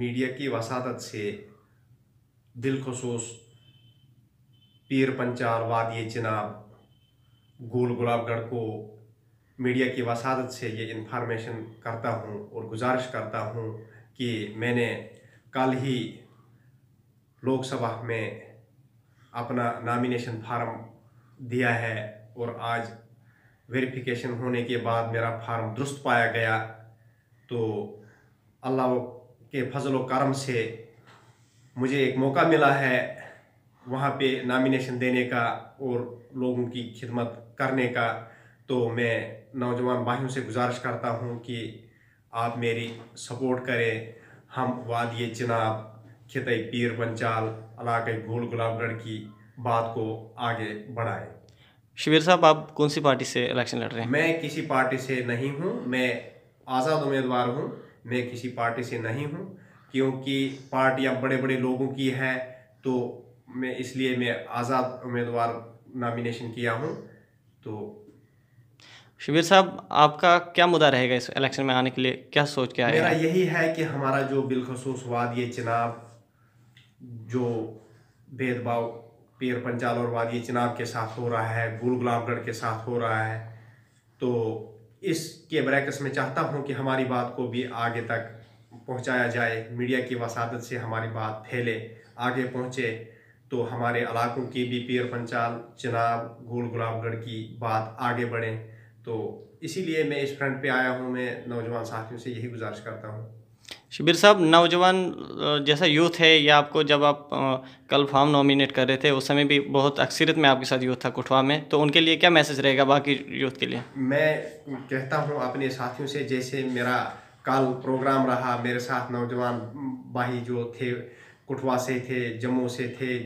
Media की वसादत से बिलखसूस पीर पंचाल वादी चिनाब, गोल गुलाबगढ़ को मीडिया की वसादत से ये इन्फॉर्मेशन करता हूँ और गुजारिश करता हूँ कि मैंने कल ही लोकसभा में अपना नामिनेशन फार्म दिया है और आज वेरिफिकेशन होने के बाद मेरा फार्म दुरुस्त पाया गया। तो अल्लाह के फजल करम से मुझे एक मौका मिला है वहाँ पे नामिनेशन देने का और लोगों की खिदमत करने का। तो मैं नौजवान भाइयों से गुजारिश करता हूँ कि आप मेरी सपोर्ट करें। हम वादिय चिनाब खित पीर पंचाल इलाके गोल गुलाबगढ़ की बात को आगे बढ़ाएँ। शिविर साहब आप कौन सी पार्टी से इलेक्शन लड़ रहे हैं? मैं किसी पार्टी से नहीं हूँ मैं आज़ाद उम्मीदवार हूँ। मैं किसी पार्टी से नहीं हूँ क्योंकि पार्टियाँ बड़े बड़े लोगों की है तो मैं इसलिए मैं आज़ाद उम्मीदवार नामिनेशन किया हूँ तो शिविर साहब आपका क्या मुद्दा रहेगा इस इलेक्शन में आने के लिए? क्या सोच के आए मेरा यही है कि हमारा जो बिलखसूस वादी चिनाब जो भेदभाव पीर पंचाल और वादी चिनाब के साथ हो रहा है गुल गुलाबगढ़ के साथ हो रहा है तो इसके ब्रैकस में चाहता हूँ कि हमारी बात को भी आगे तक पहुँचाया जाए, मीडिया की वसादत से हमारी बात फैले, आगे पहुँचे तो हमारे इलाकों की भी पीर पंचाल, चनाब, गोल गुलाबगढ़ की बात आगे बढ़े। तो इसीलिए मैं इस फ्रंट पे आया हूँ, मैं नौजवान साथियों से यही गुजारिश करता हूँ। शिबिर साहब नौजवान जैसा यूथ है या आपको जब आप कल फॉर्म नॉमिनेट कर रहे थे उस समय भी बहुत अक्सरियत में आपके साथ यूथ था कुठवा में तो उनके लिए क्या मैसेज रहेगा बाकी यूथ के लिए? मैं कहता हूँ अपने साथियों से जैसे मेरा कल प्रोग्राम रहा मेरे साथ नौजवान भाई जो थे कुटवा से थे जम्मू से थे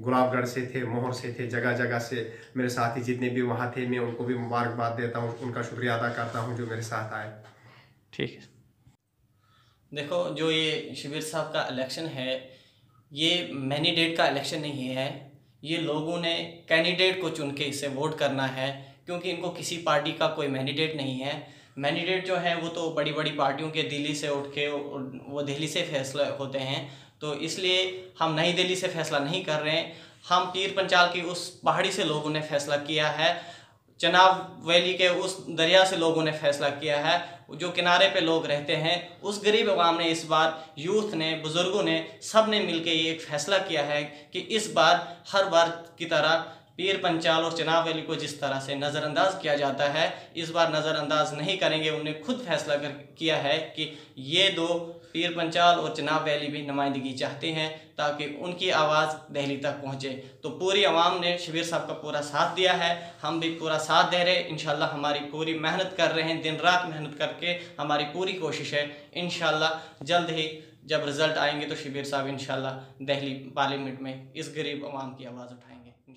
गुलाबगढ़ से थे मोहर से थे जगह जगह से मेरे साथी जितने भी वहाँ थे मैं उनको भी मुबारकबाद देता हूँ उनका शुक्रिया अदा करता हूँ जो मेरे साथ आए। ठीक है। देखो, जो ये शिविर साहब का इलेक्शन है, ये मैनीडेट का इलेक्शन नहीं है। ये लोगों ने कैंडिडेट को चुन के इसे वोट करना है, क्योंकि इनको किसी पार्टी का कोई मैनीडेट नहीं है। मैनीडेट जो है, वो तो बड़ी बड़ी पार्टियों के दिल्ली से उठ के, वो दिल्ली से फैसले होते हैं। तो इसलिए हम नई दिल्ली से फैसला नहीं कर रहे हैं। हम पीर पंचाल की उस पहाड़ी से लोगों ने फैसला किया है। चनाब वैली के उस दरिया से लोगों ने फैसला किया है। जो किनारे पे लोग रहते हैं, उस गरीब अवाम ने इस बार यूथ ने, बुज़ुर्गों ने सबने मिल ये एक फ़ैसला किया है कि इस बार हर बार की तरह पीर पंचाल और चनाब वैली को जिस तरह से नज़रअंदाज किया जाता है, इस बार नज़रअंदाज नहीं करेंगे। उन्होंने खुद फैसला कर किया है कि ये दो पीर पंचाल और चनाब वैली भी नुमाइंदगी चाहते हैं ताकि उनकी आवाज़ दहली तक पहुँचे। तो पूरी आवाम ने शबीर साहब का पूरा साथ दिया है। हम भी पूरा साथ दे रहे हैं। इन हमारी पूरी मेहनत कर रहे हैं। दिन रात मेहनत करके हमारी पूरी कोशिश है। इन जल्द ही जब रिज़ल्ट आएँगे तो शबीर साहब इन दहली पार्लियामेंट में इस गरीब आवाम की आवाज़ उठाएँगे। इन